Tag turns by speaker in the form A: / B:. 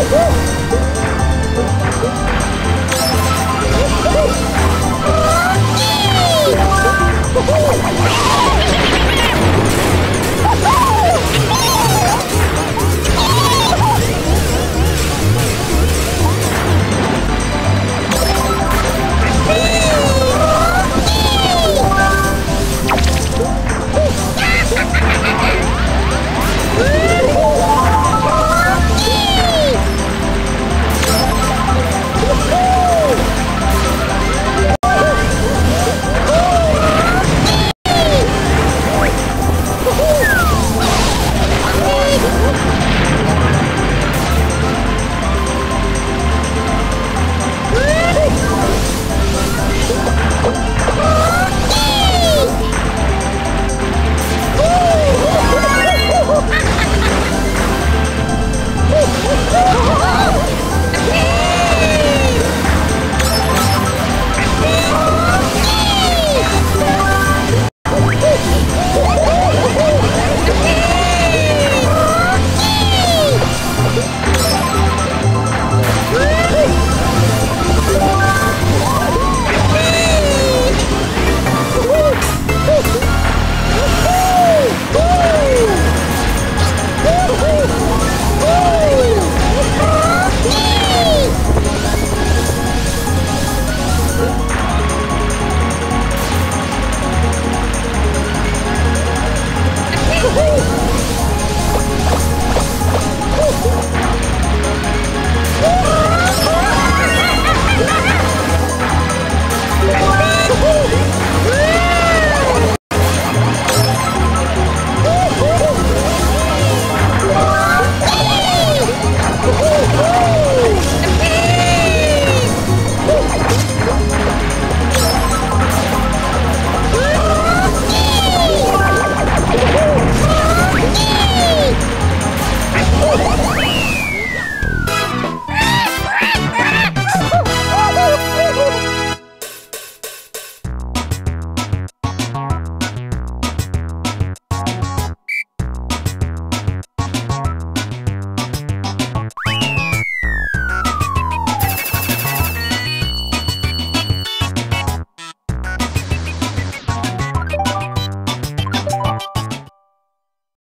A: Woo!